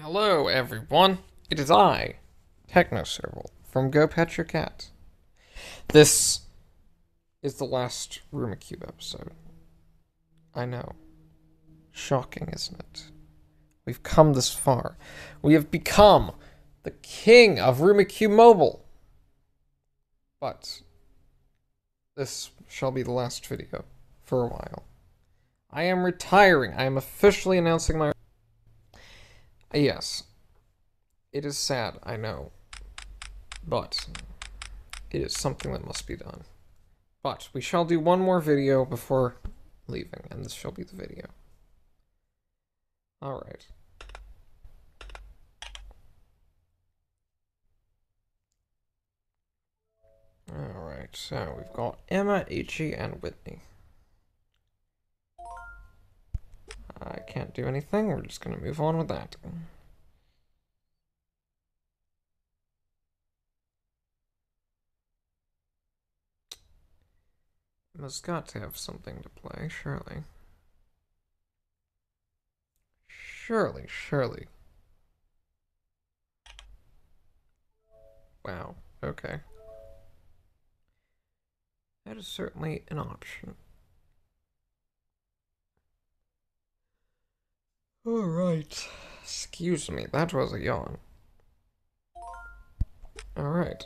Hello, everyone. It is I, TechnoServal, from Go Pet Your Cat. This is the last Rummikub episode. I know. Shocking, isn't it? We've come this far. We have become the king of Rummikub Mobile. But this shall be the last video for a while. I am retiring. I am officially announcing my Yes. It is sad, I know. But it is something that must be done. But we shall do one more video before leaving, and this shall be the video. Alright. Alright, so we've got Emma, Ichi, and Whitney. Can't do anything. We're just going to move on with that. Must got to have something to play, surely. Surely, surely. Wow, okay. That is certainly an option. Alright. Excuse me, that was a yawn. Alright.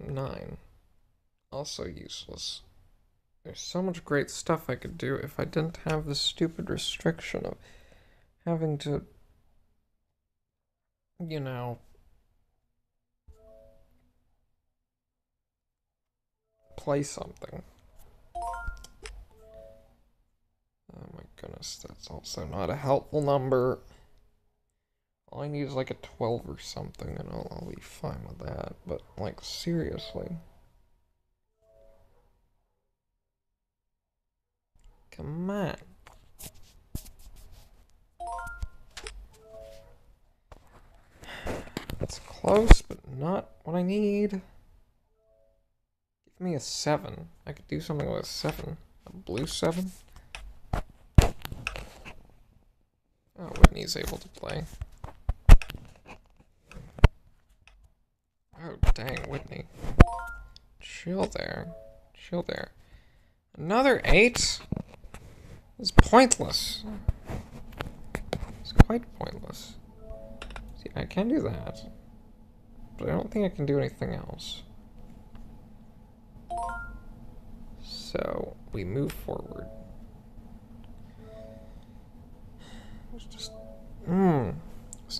Nine. Also useless. There's so much great stuff I could do if I didn't have the stupid restriction of having to, you know, play something. Goodness, that's also not a helpful number. All I need is like a 12 or something and I'll, I'll be fine with that. But, like, seriously. Come on. It's close, but not what I need. Give me a 7. I could do something with a 7. A blue 7? Oh, Whitney's able to play. Oh, dang, Whitney. Chill there. Chill there. Another eight? It's pointless. It's quite pointless. See, I can do that. But I don't think I can do anything else. So, we move forward.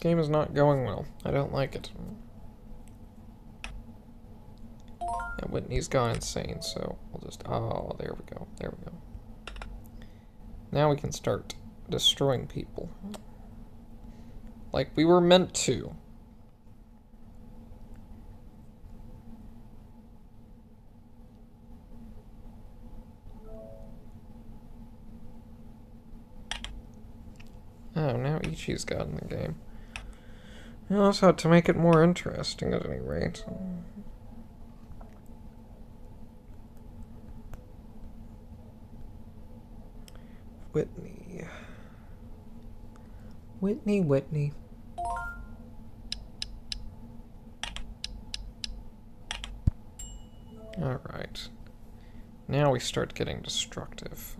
Game is not going well. I don't like it. And Whitney's gone insane, so we'll just, oh, there we go, there we go. Now we can start destroying people. Like we were meant to. Oh, now Ichi's got in the game. Also to make it more interesting at any rate. Whitney. Whitney, Whitney. Alright. Now we start getting destructive.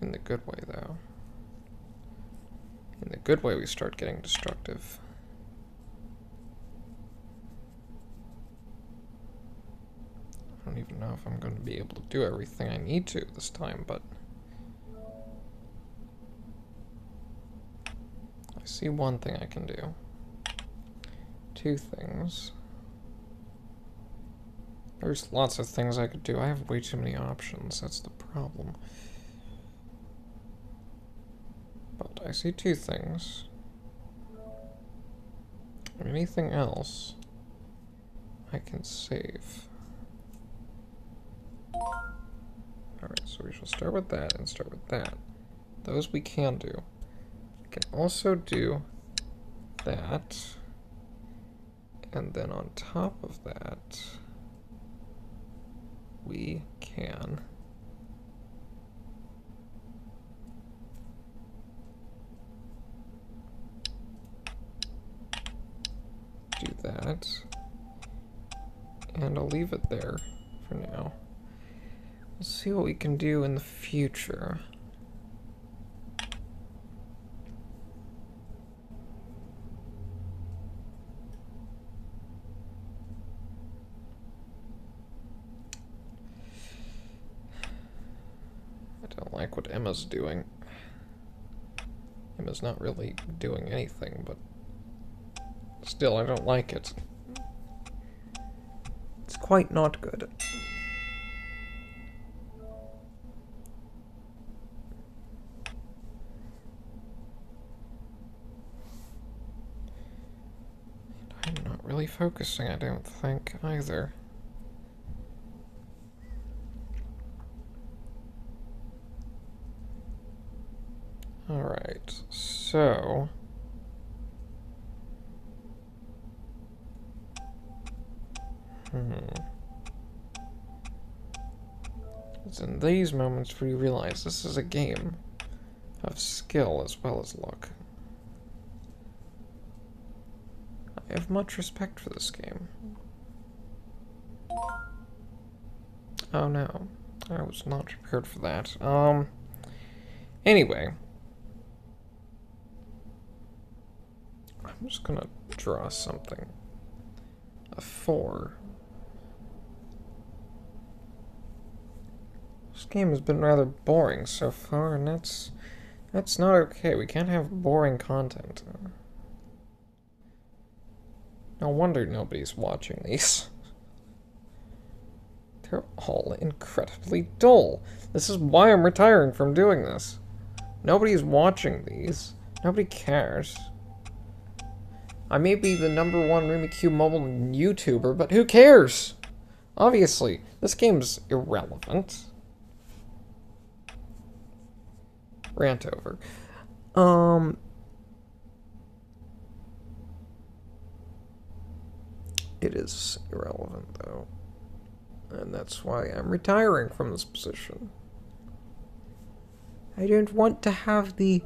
In the good way, though. In the good way, we start getting destructive. I don't even know if I'm going to be able to do everything I need to this time, but... I see one thing I can do. Two things. There's lots of things I could do. I have way too many options. That's the problem. But I see two things. Anything else I can save. Alright, so we shall start with that and start with that. Those we can do. We can also do that. And then on top of that, we can it. And I'll leave it there for now. We'll see what we can do in the future. I don't like what Emma's doing. Emma's not really doing anything, but still, I don't like it. It's quite not good. I'm not really focusing, I don't think, either. Alright, so... Hmm. It's in these moments where you realize this is a game of skill as well as luck. I have much respect for this game. Oh no, I was not prepared for that. Um, anyway. I'm just gonna draw something. A four. Game has been rather boring so far, and that's that's not okay. We can't have boring content. No wonder nobody's watching these. They're all incredibly dull. This is why I'm retiring from doing this. Nobody's watching these. Nobody cares. I may be the number one Rummikub mobile YouTuber, but who cares? Obviously, this game's irrelevant. Rant over. Um... It is irrelevant, though. And that's why I'm retiring from this position. I don't want to have the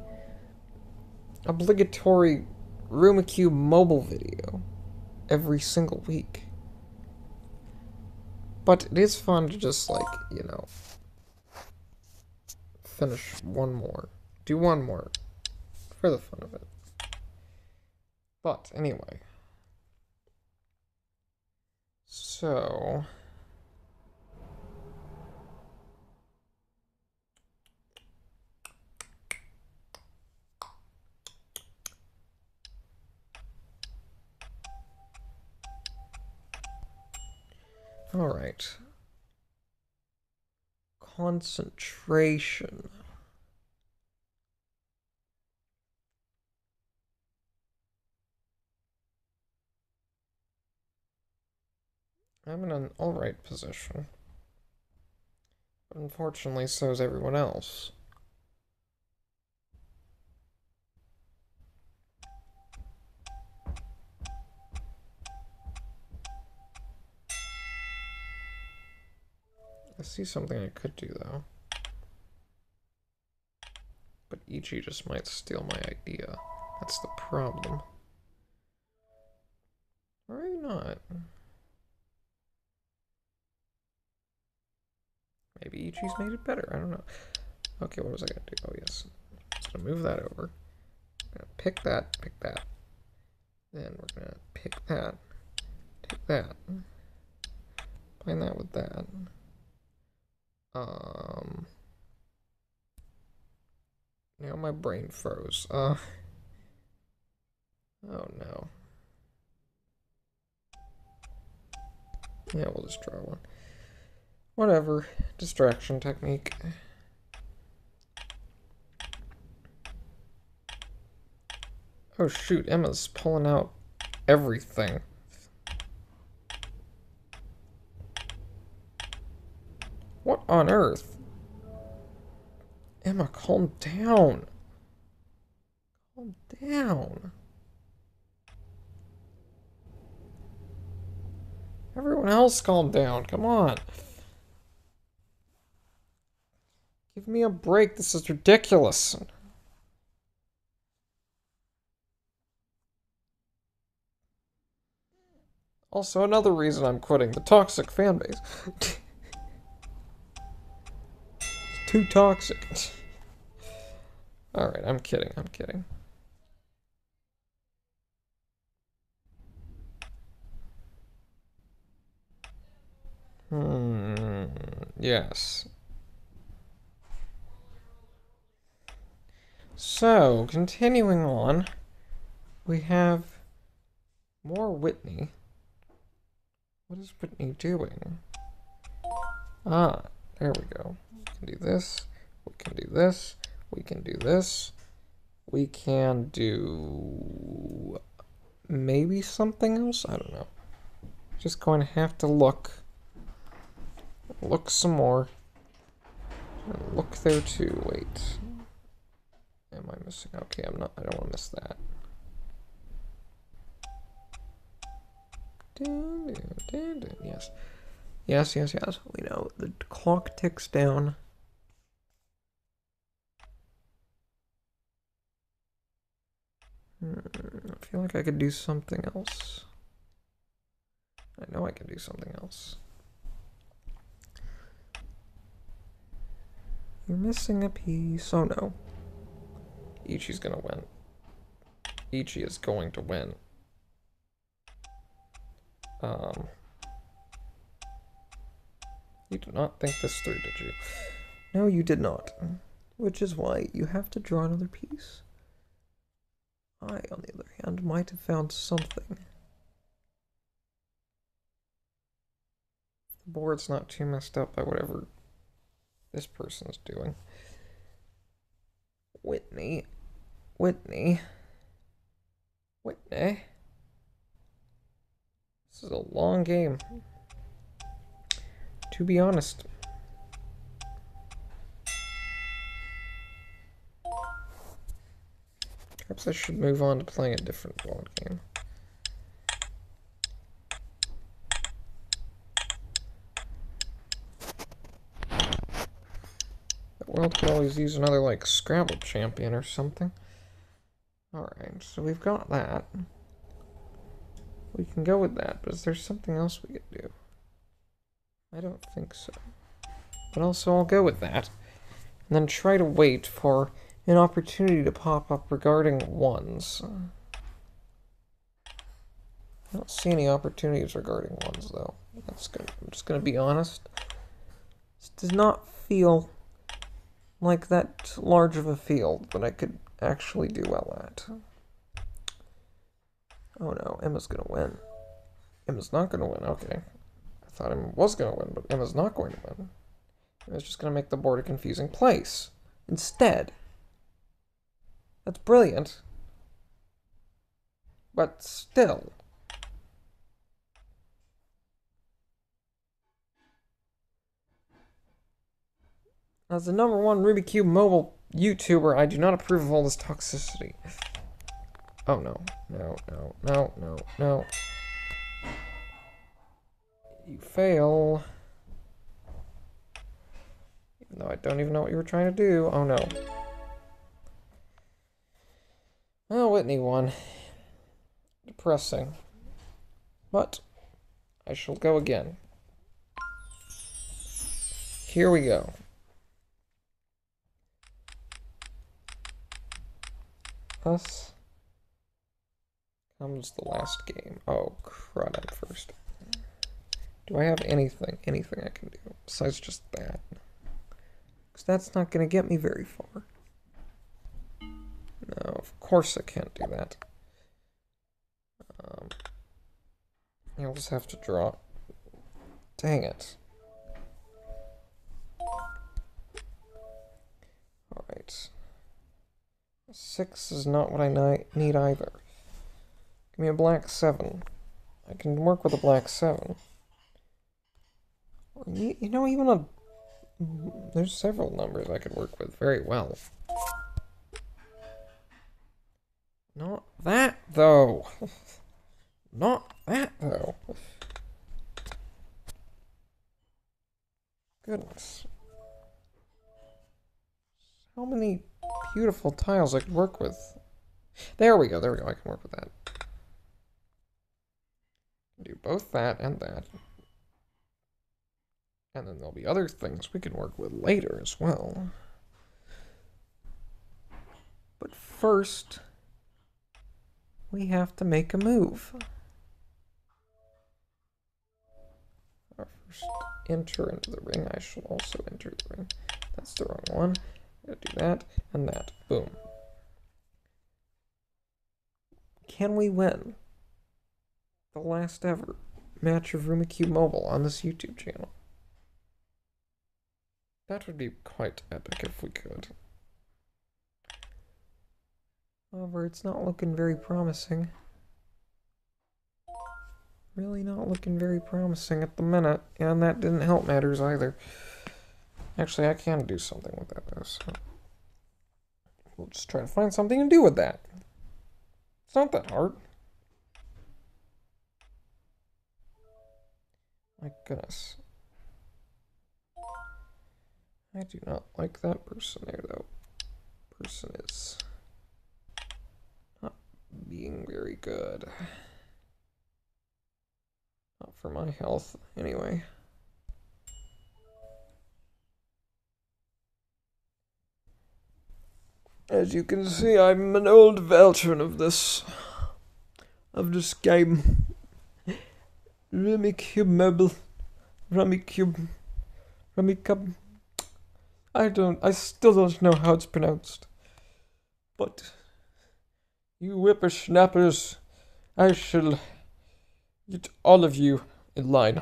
obligatory Rummikub mobile video every single week. But it is fun to just, like, you know, finish one more. Do one more. For the fun of it. But, anyway. So... All right. Concentration. I'm in an alright position. But unfortunately, so is everyone else. I see something I could do, though. But Ichi just might steal my idea. That's the problem. Or not. Maybe Ichi's made it better. I don't know. Okay, what was I to do? Oh, yes. Going to move that over. Gonna pick that, pick that. Then we're to pick that, take that. Combine that with that. Um. Now my brain froze. Uh. Oh no. Yeah, we'll just draw one. Whatever. Distraction technique. Oh shoot, Emma's pulling out everything. What on earth? Emma, calm down. Calm down. Everyone else calm down. Come on. Give me a break. This is ridiculous. Also, another reason I'm quitting the toxic fan base. it's too toxic. Alright, I'm kidding, I'm kidding. Hmm, yes. So, continuing on, we have more Whitney. What is Whitney doing? Ah, there we go. Do this. We can do this. We can do this. We can do maybe something else. I don't know. Just going to have to look. Look some more. And look there too. Wait. Am I missing? Okay, I'm not. I don't want to miss that. Yes. Yes, yes, yes. We know the clock ticks down. I feel like I could do something else. I know I can do something else. You're missing a piece. Oh no. Ichi's gonna win. Ichi is going to win. Um, you did not think this through, did you? No, you did not. Which is why you have to draw another piece. I, on the other hand, might have found something. The board's not too messed up by whatever this person's doing. Whitney. Whitney. Whitney. This is a long game. To be honest. Perhaps I should move on to playing a different board game. The world could always use another, like, Scrabble champion or something. Alright, so we've got that. We can go with that, but is there something else we could do? I don't think so. But also, I'll go with that. And then try to wait for an opportunity to pop up regarding ones. I don't see any opportunities regarding ones, though. That's good. I'm just going to be honest. This does not feel like that large of a field that I could actually do well at. Oh no, Emma's gonna win. Emma's not gonna win, okay. I thought Emma was gonna win, but Emma's not going to win. Emma's just gonna make the board a confusing place. Instead. That's brilliant. But still. As the number one Rummikub mobile YouTuber, I do not approve of all this toxicity. Oh no, no, no, no, no, no. You fail. Even though I don't even know what you were trying to do. Oh no. Well, Whitney won. Depressing. But I shall go again. Here we go. Us comes the last game. Oh, crud, I'm first. Do I have anything, anything I can do besides just that? Because that's not going to get me very far. No, of course I can't do that. Um, I'll just have to draw. Dang it. Alright. Six is not what I need either. Give me a black 7. I can work with a black 7. You, you know, even a... There's several numbers I could work with very well. Not that, though. Not that, though. Goodness. How many beautiful tiles I could work with. There we go, there we go, I can work with that. Do both that and that. And then there'll be other things we can work with later as well. But first, we have to make a move. First enter into the ring. I shall also enter the ring. That's the wrong one. Gotta do that and that. Boom. Can we win the last ever match of Rummikub Mobile on this YouTube channel? That would be quite epic if we could. However, it's not looking very promising. Really not looking very promising at the minute, and that didn't help matters either. Actually, I can do something with that though, so we'll just try to find something to do with that. It's not that hard. My goodness. I do not like that person there though. Person is being very good. Not for my health, anyway. As you can see, I'm an old veteran of this of this game. Rummikub Mobile. Rummikub. Rummikub. I don't I still don't know how it's pronounced. But you whippersnappers, I shall get all of you in line.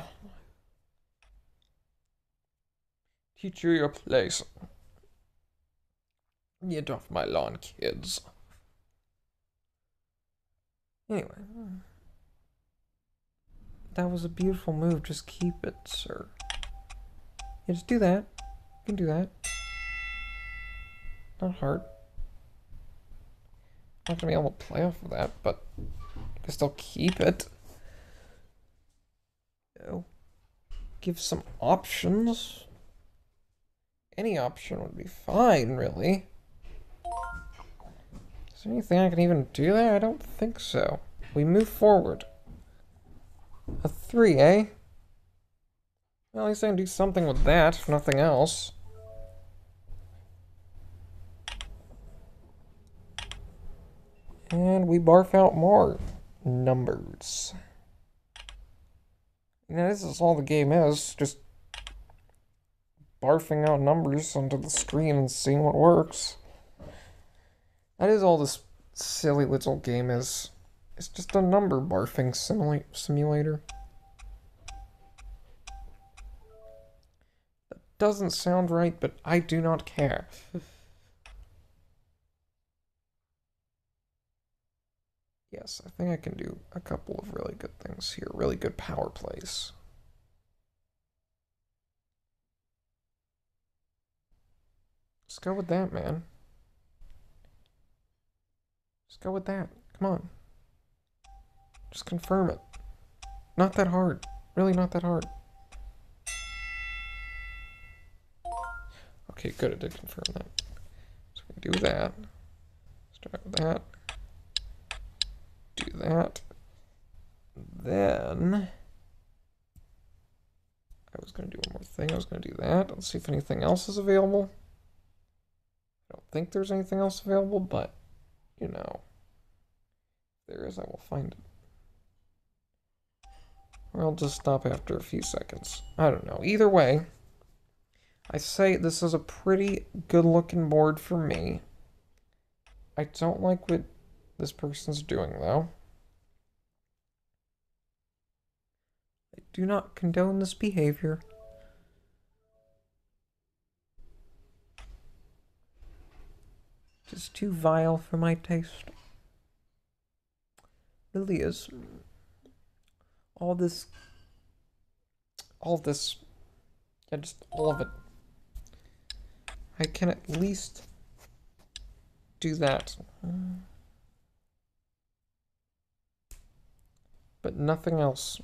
Teach you your place. Get off my lawn, kids. Anyway. That was a beautiful move. Just keep it, sir. Yeah, just do that. You can do that. Not hard. Not gonna be able to play off of that, but I can still keep it. You know, give some options. Any option would be fine, really. Is there anything I can even do there? I don't think so. We move forward. A three, eh? Well, at least I can do something with that, if nothing else. And we barf out more numbers. Know, this is all the game is, just barfing out numbers onto the screen and seeing what works. That is all this silly little game is. It's just a number barfing simula simulator. That doesn't sound right, but I do not care. yes, I think I can do a couple of really good things here. Really good power plays. Let's go with that, man. Just go with that. Come on. Just confirm it. Not that hard. Really not that hard. Okay, good. It did confirm that. So we do that. Start with that. Do that. Then I was going to do one more thing. I was going to do that. Let's see if anything else is available. I don't think there's anything else available, but you know, if there is, I will find it. Or I'll just stop after a few seconds. I don't know. Either way, I say this is a pretty good looking board for me. I don't like what this person's doing, though. I do not condone this behavior. It's too vile for my taste. Really is. All this. All this. Yeah, just all of it. I can at least do that. But nothing else.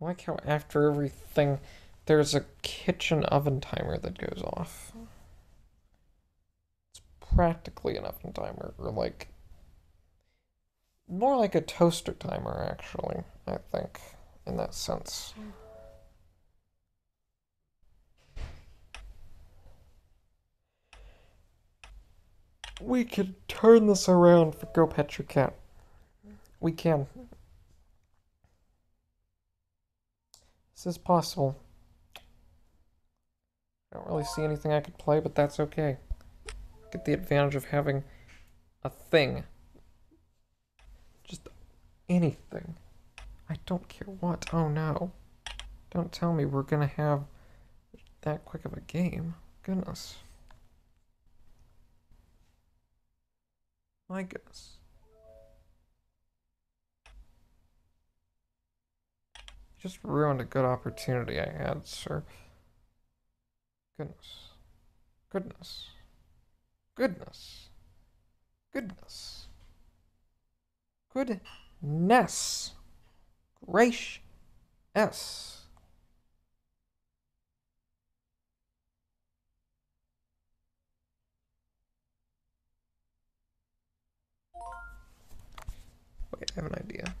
I like how after everything there's a kitchen oven timer that goes off. It's practically an oven timer, or like More like a toaster timer, actually, I think, in that sense. Hmm. We could turn this around for Go Pet Cat. We can. This is possible. I don't really see anything I could play, but that's okay. Get the advantage of having a thing. Just anything. I don't care what. Oh no. Don't tell me we're gonna have that quick of a game. Goodness. Goodness. You just ruined a good opportunity I had, sir. Goodness. Goodness. Goodness. Goodness. Goodness. Gracious. Wait, I have an idea.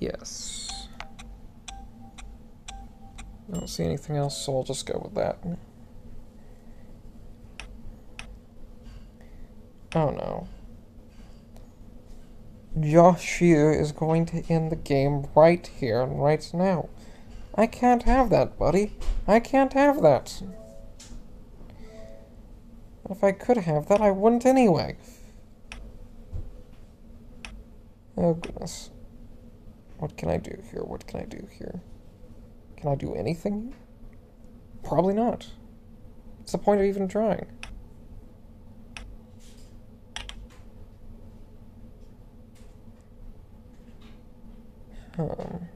Yes. I don't see anything else, so I'll just go with that. Oh no. Yoshio is going to end the game right here and right now. I can't have that, buddy. I can't have that. If I could have that, I wouldn't anyway. Oh, goodness. What can I do here? What can I do here? Can I do anything? Probably not. What's the point of even trying? Um.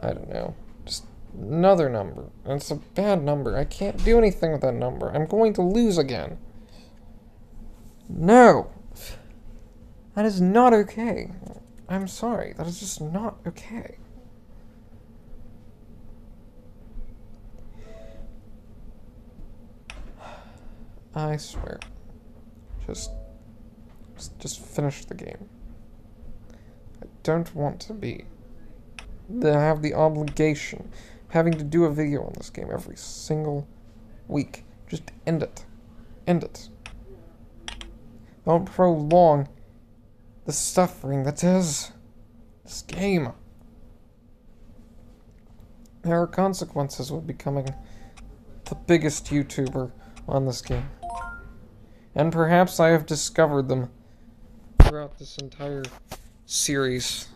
I don't know. Just another number. It's a bad number. I can't do anything with that number. I'm going to lose again. No! That is not okay. I'm sorry. That is just not okay. I swear. Just, just, just finish the game. I don't want to be. I have the obligation of having to do a video on this game every single week. Just end it. End it. Don't prolong the suffering that is this game. There are consequences with becoming the biggest YouTuber on this game. And perhaps I have discovered them throughout this entire series.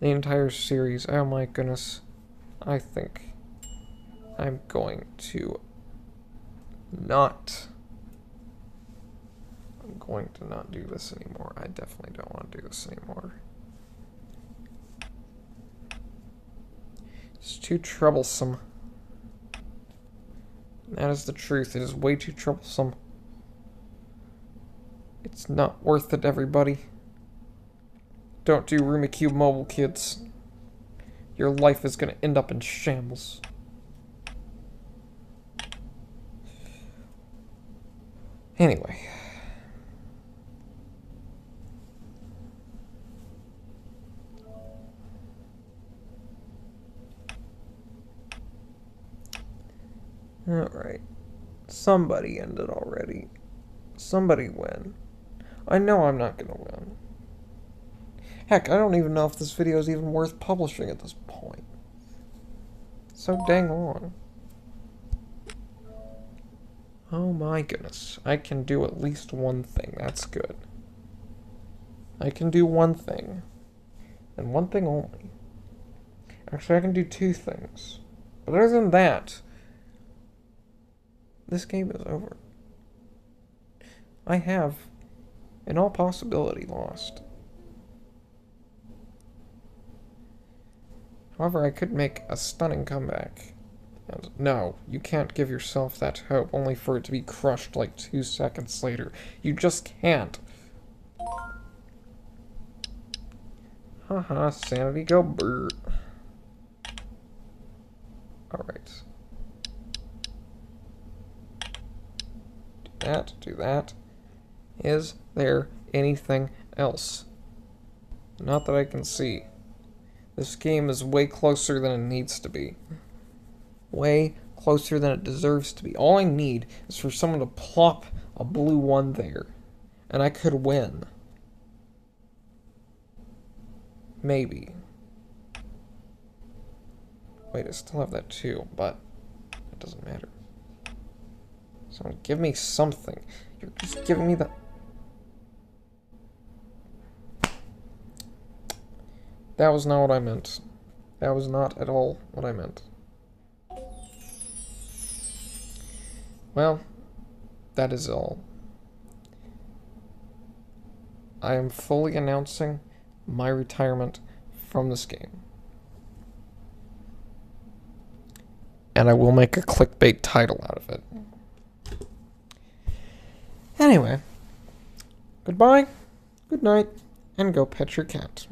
The entire series. Oh my goodness. I think I'm going to not. I'm going to not do this anymore. I definitely don't want to do this anymore. It's too troublesome. That is the truth. It is way too troublesome. It's not worth it, everybody. Don't do Rummikub Mobile, kids. Your life is gonna end up in shambles. Anyway. Alright. Somebody ended already. Somebody win. I know I'm not gonna win. Heck, I don't even know if this video is even worth publishing at this point. So dang long. Oh my goodness. I can do at least one thing. That's good. I can do one thing. And one thing only. Actually, I can do two things. But other than that, this game is over. I have and all possibility lost. However, I could make a stunning comeback. And no, you can't give yourself that hope only for it to be crushed like two seconds later. You just can't. Haha, sanity go brr. Alright. Do that, do that. Is there anything else? Not that I can see. This game is way closer than it needs to be. Way closer than it deserves to be. All I need is for someone to plop a blue one there. And I could win. Maybe. Wait, I still have that too, but it doesn't matter. So give me something. You're just giving me the... That was not what I meant. That was not at all what I meant. Well, that is all. I am fully announcing my retirement from this game. And I will make a clickbait title out of it. Anyway, goodbye, good night, and go pet your cat.